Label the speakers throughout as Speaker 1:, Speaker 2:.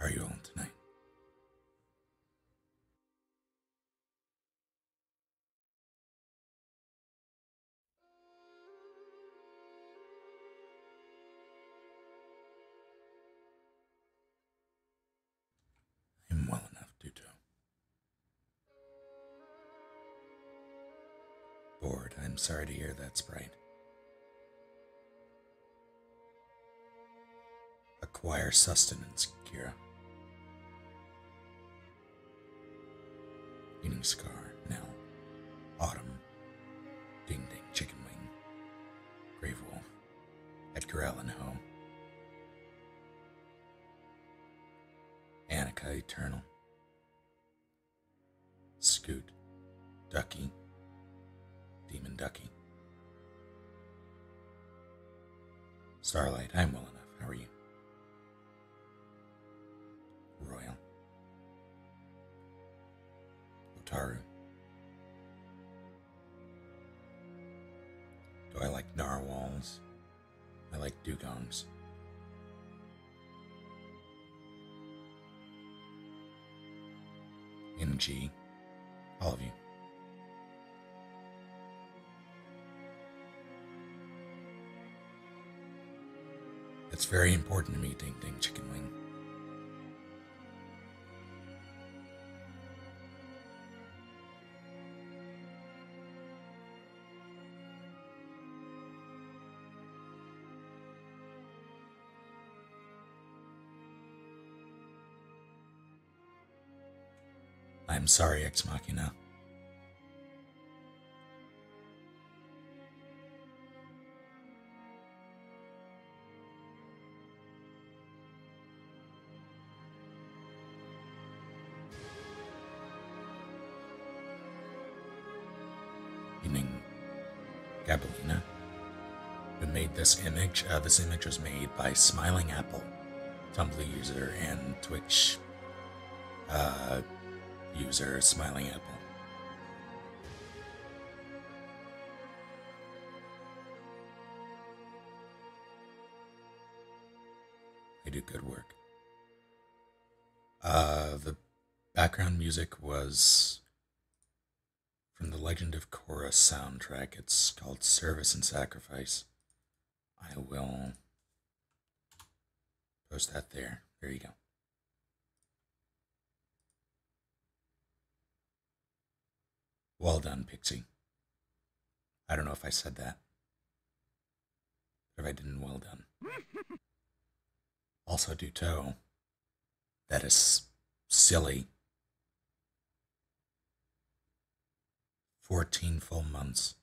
Speaker 1: Are you all tonight? I'm well enough. Bored. I'm sorry to hear that, Sprite. Acquire sustenance, Kira. Eating Scar, Nell, Autumn, Ding Ding. Chicken Wing, Grave Wolf, Edgar Allan Ho, Annika Eternal, Scoot, Ducky, Demon Ducky. Starlight, I'm well like dugongs. MG. All of you. It's very important to me, Ding Ding Chicken Wing. I'm sorry, Ex Machina. Evening, Gabelina. Who made this image? Uh, this image was made by Smiling Apple, Tumblr user and Twitch uh, user Smiling Apple. I do good work. Uh, the background music was from the Legend of Korra soundtrack. It's called Service and Sacrifice. I will post that there. There you go. Well done, Pixie. I don't know if I said that. But if I didn't, well done. Also, Duto. That is silly. 14 full months.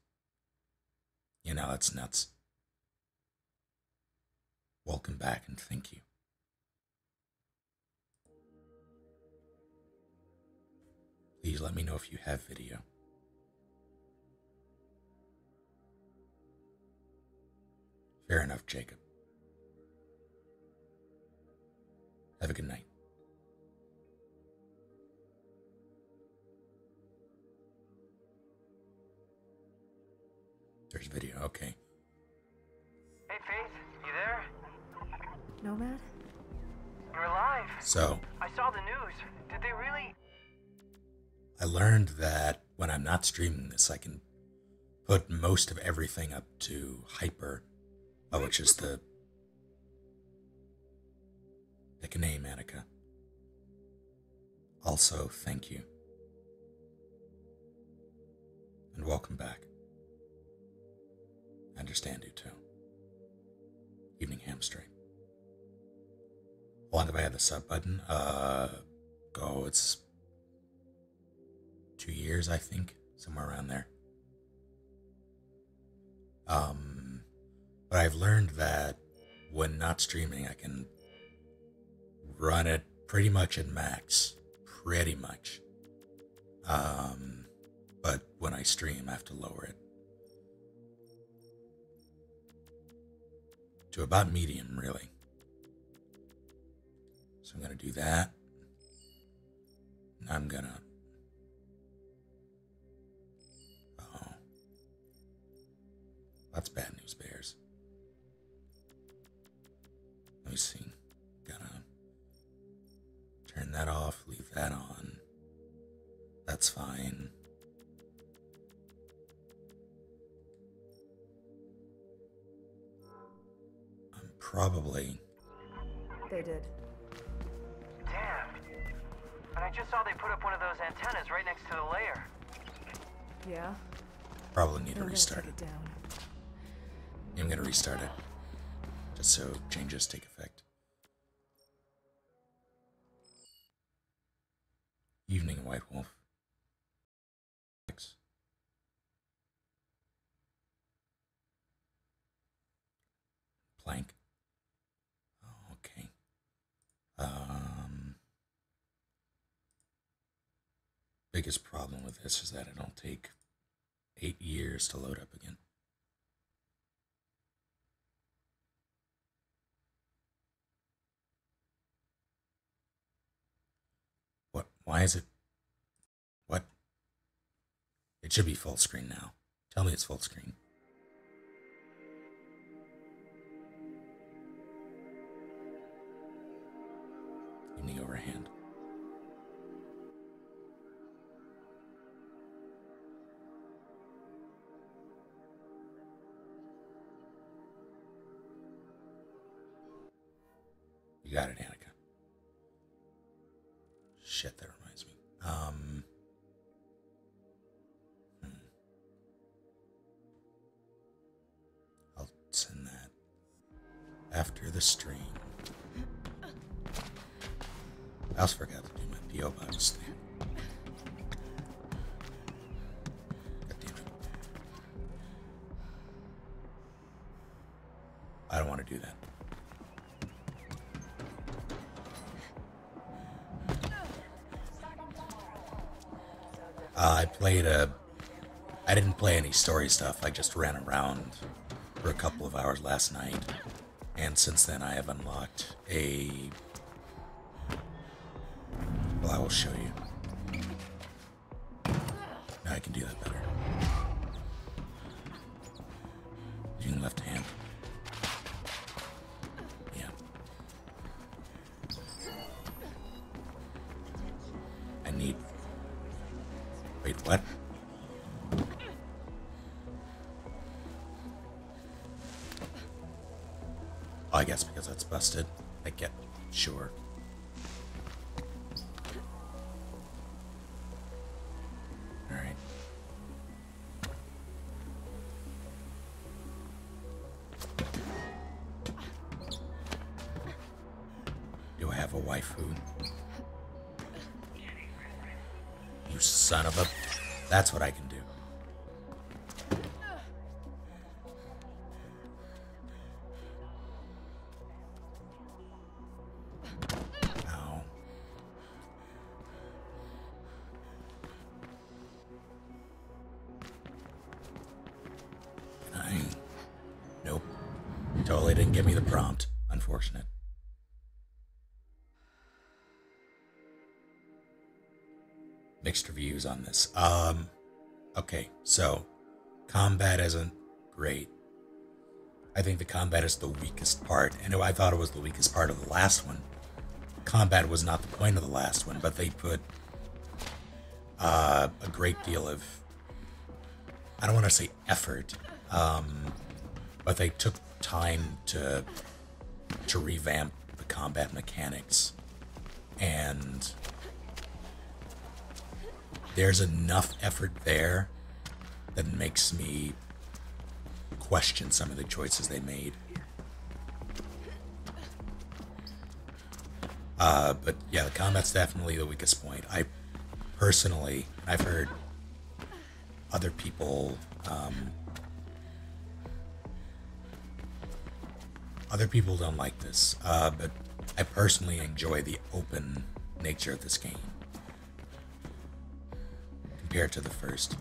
Speaker 1: You know, that's nuts. Welcome back and thank you. Please let me know if you have video. Fair enough, Jacob. Have a good night. There's video, okay.
Speaker 2: Hey, Faith, you there?
Speaker 3: Nomad?
Speaker 2: You're alive.
Speaker 1: So,
Speaker 2: I saw the news. Did they really?
Speaker 1: I learned that when I'm not streaming this, I can put most of everything up to hyper, uh, which is the. Pick a name, Annika. Also, thank you. And welcome back. I understand you too. Evening hamstring. How long have I had the sub button? Uh, go, it's two years, I think, somewhere around there. Um, but I've learned that when not streaming, I can run it pretty much at max, pretty much. Um, but when I stream, I have to lower it to about medium, really. So I'm gonna do that. I'm gonna. Oh. That's bad news, Bears. Let me see. Gotta turn that off, leave that on. That's fine. I'm probably.
Speaker 3: They did.
Speaker 2: Damn. And I just saw they put up one of those antennas right next to the layer.
Speaker 3: Yeah?
Speaker 1: Probably need to
Speaker 3: They're gonna
Speaker 1: restart it.
Speaker 3: it down.
Speaker 1: I'm gonna restart it. So changes take effect. Evening, White Wolf. Plank. Oh, okay. Um, biggest problem with this is that it'll take eight years to load up again. Why is it? What? It should be full screen now. Tell me it's full screen. After the stream. I also forgot to do my PO box thing. God damn it. I don't want to do that. Uh, I played a. I didn't play any story stuff. I just ran around for a couple of hours last night, and since then I have unlocked a. Well, I will show you. You son of a. That's what I can do. On this. Um, okay, so combat isn't great. I think the combat is the weakest part, and I thought it was the weakest part of the last one. Combat was not the point of the last one, but they put uh, a great deal of, I don't want to say effort, um, but they took time to to revamp the combat mechanics and there's enough effort there that makes me question some of the choices they made. Uh, but yeah, the combat's definitely the weakest point. I personally, I've heard other people, um, other people don't like this, uh, but I personally enjoy the open nature of this game compared to the first.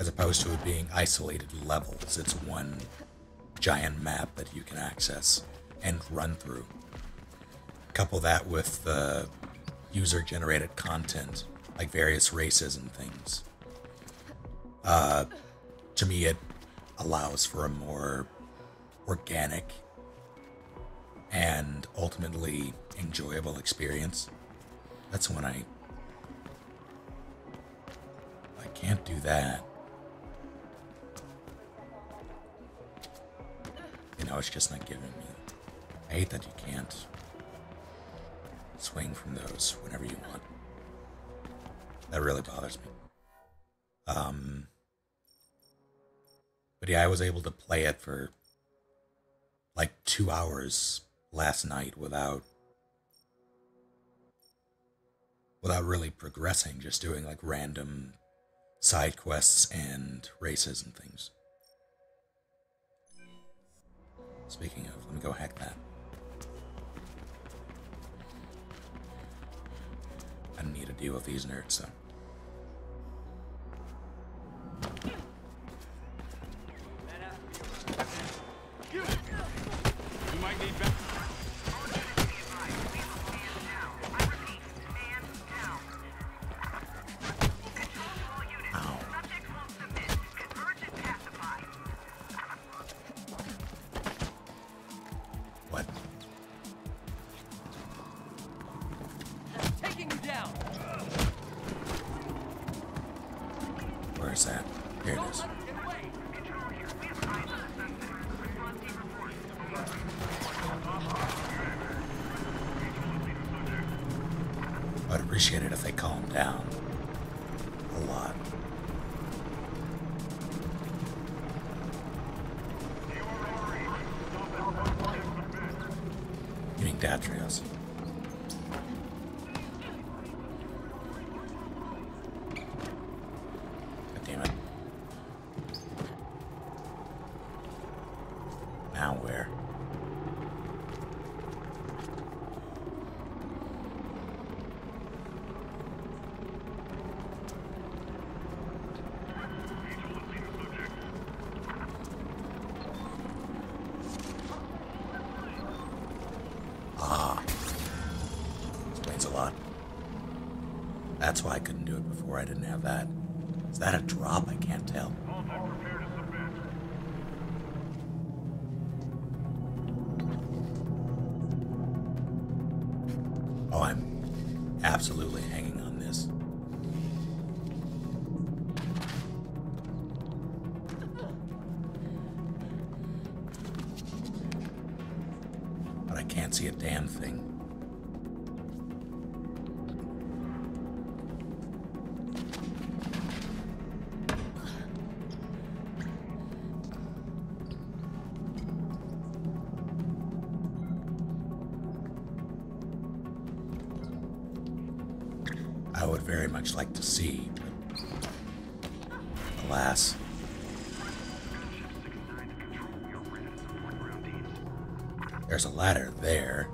Speaker 1: As opposed to it being isolated levels, it's one giant map that you can access and run through. Couple that with the user generated content, like various races and things. Uh, to me, it allows for a more organic and ultimately enjoyable experience. That's when I. can't do that. You know, it's just not giving me. I hate that you can't swing from those whenever you want. That really bothers me. Um, but yeah, I was able to play it for like two hours last night without without really progressing, just doing like random side quests and races and things. Speaking of, let me go hack that. I need to deal with these nerds though. Where is that? Here it is. That's why I couldn't do it before. I didn't have that. Is that a drop? I can't tell. I would very much like to see, but alas. There's a ladder there.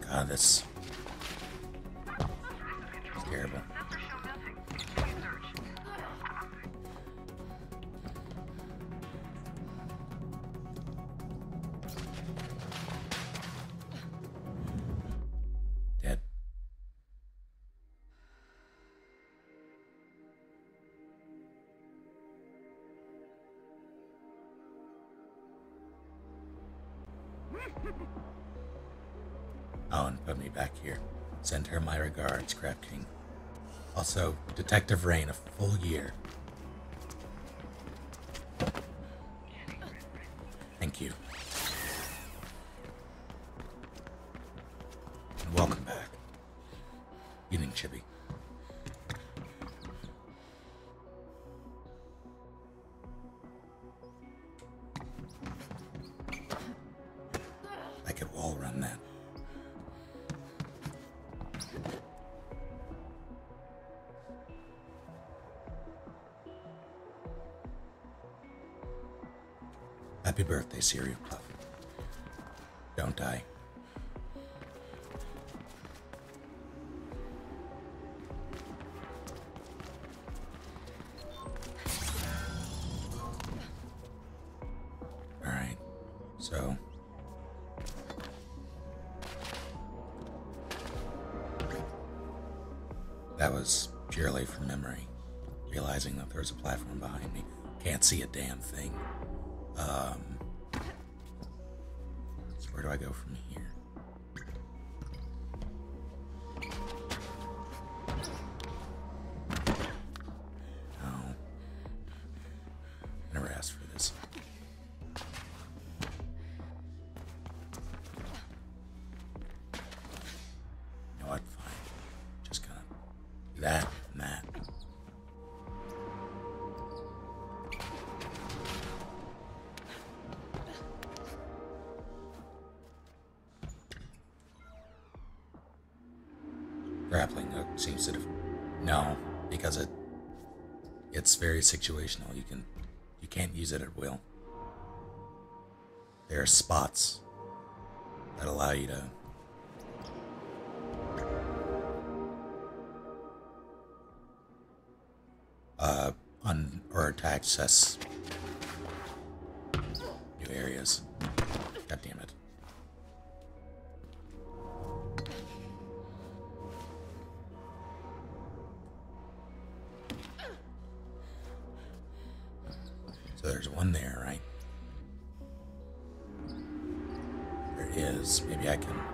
Speaker 1: God, that's And put me back here. Send her my regards, Crab King. Also, Detective Rain, a full year. Thank you. And welcome back. Evening, Chibi. Cereal Puff. Don't die. Alright, so. That was purely from memory, realizing that there's a platform behind me. Can't see a damn thing. Um, do I go from here? Grappling hook seems to def- no, because it it's very situational. You can you can't use it at will. There are spots that allow you to uh un or to access new areas. God damn it. Is. Maybe I can.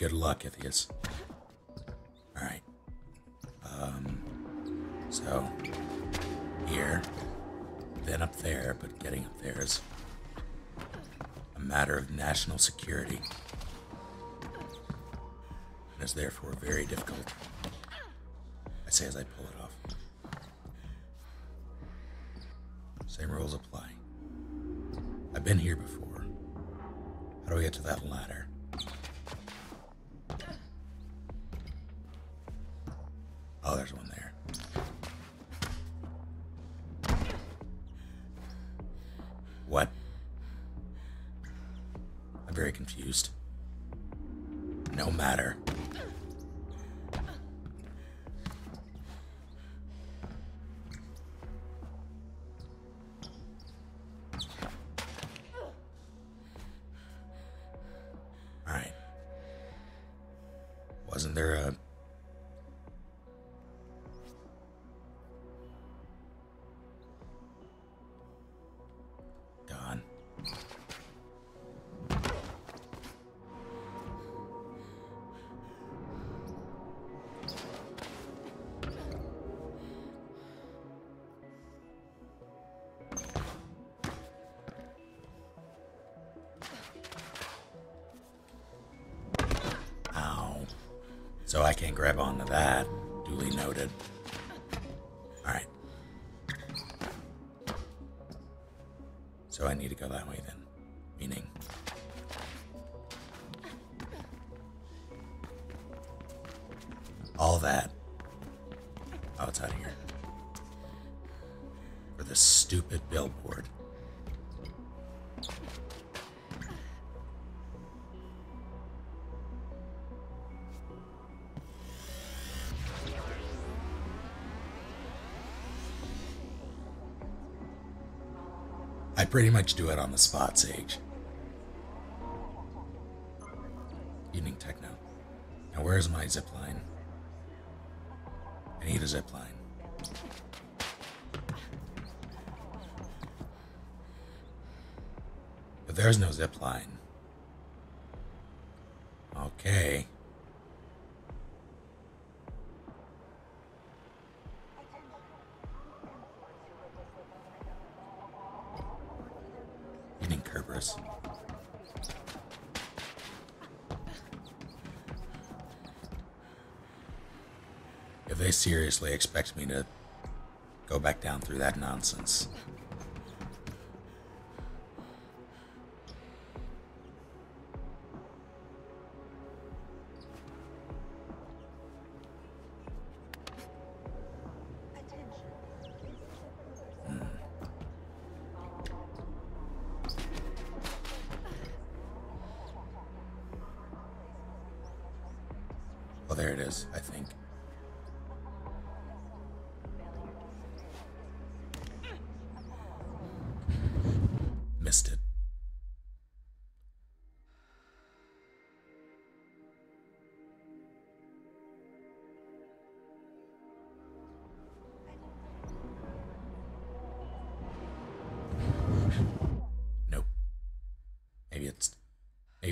Speaker 1: Good luck, Ithias. Alright. Um, so, here, then up there, but getting up there is a matter of national security. And is therefore very difficult. I say as I pull it off. Same rules apply. I've been here before. Wasn't there a. can't grab onto that. Duly noted. Alright. So I need to go that way then. Meaning. All that. Oh, it's out of here. For this stupid billboard. Pretty much do it on the spot, Sage. Evening Techno. Now, where's my zip line? I need a zip line. But there's no zip line. Okay. Kerberos. If they seriously expect me to go back down through that nonsense,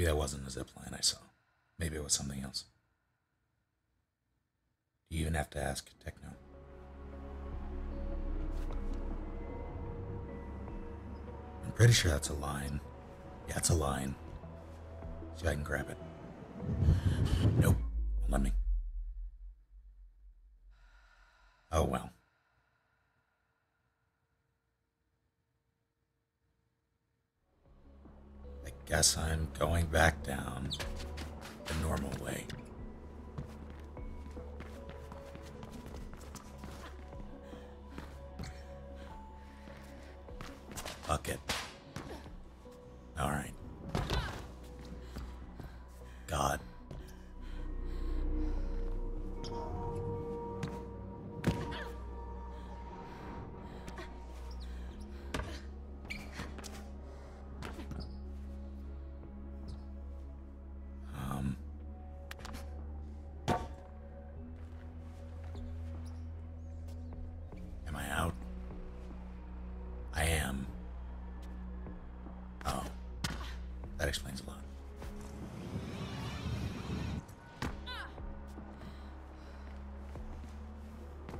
Speaker 1: that wasn't a zip line I saw. Maybe it was something else. Do you even have to ask Techno? I'm pretty sure that's a line. Yeah, it's a line. See if I can grab it. Nope. Let me. Oh well. Guess I'm going back down the normal way. Fuck it.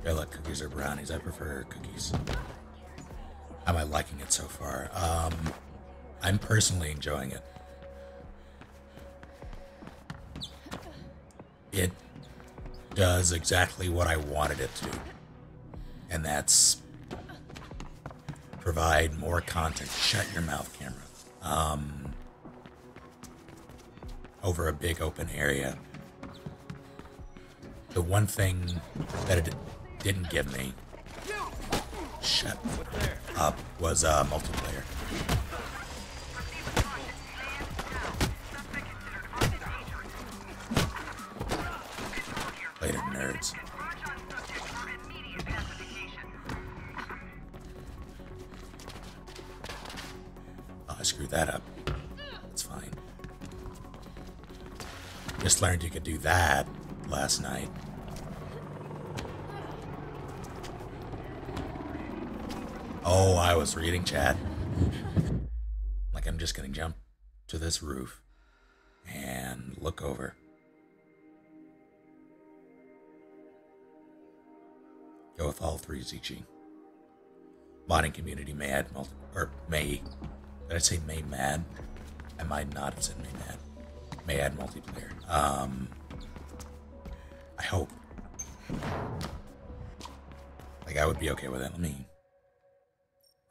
Speaker 1: I like cookies or brownies? I prefer cookies. How am I liking it so far? Um, I'm personally enjoying it. It does exactly what I wanted it to. And that's provide more content. Shut your mouth, camera. Um, over a big open area. The one thing that it didn't give me, shut up, was uh, multiplayer. Later, nerds. Oh, I screwed that up. That's fine. Just learned you could do that last night. Oh, I was reading chat. Like I'm just gonna jump to this roof and look over. Go with all three ZG. Modding community may add multi or may did I say may mad? I not have said may mad. May add multiplayer. Um I hope. Like I would be okay with it. Let me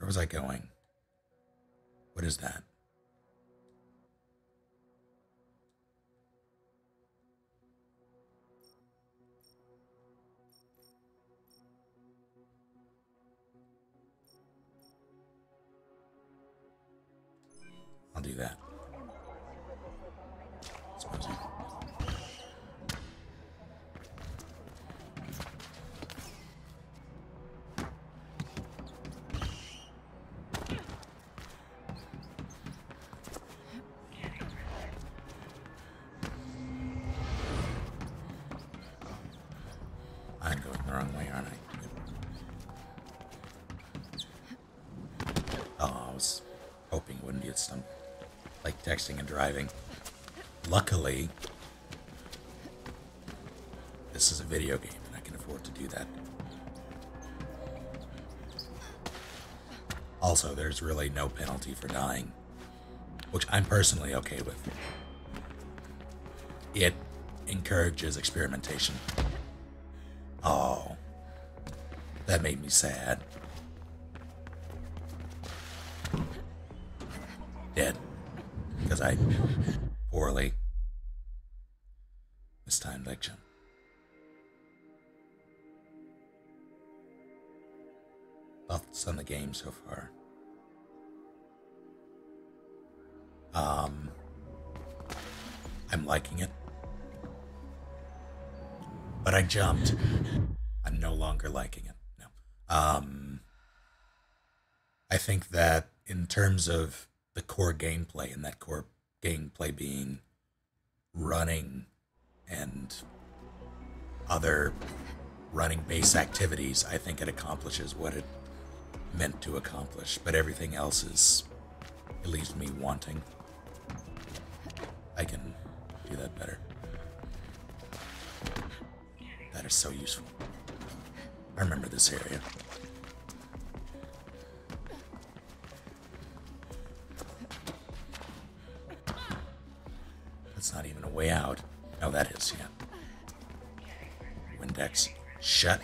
Speaker 1: was I going? What is that? I'll do that. Texting and driving. Luckily, this is a video game and I can afford to do that. Also, there's really no penalty for dying which I'm personally okay with. It encourages experimentation. Oh, that made me sad. Because I poorly mistimed jump. Thoughts on the game so far? Um, I'm liking it. But I jumped. I'm no longer liking it. No. Um, I think that in terms of the core gameplay, and that core gameplay being running and other running base activities, I think it accomplishes what it meant to accomplish. But everything else is, it leaves me wanting. I can do that better. That is so useful. I remember this area. Way out. No, that is, yeah. Windex, shut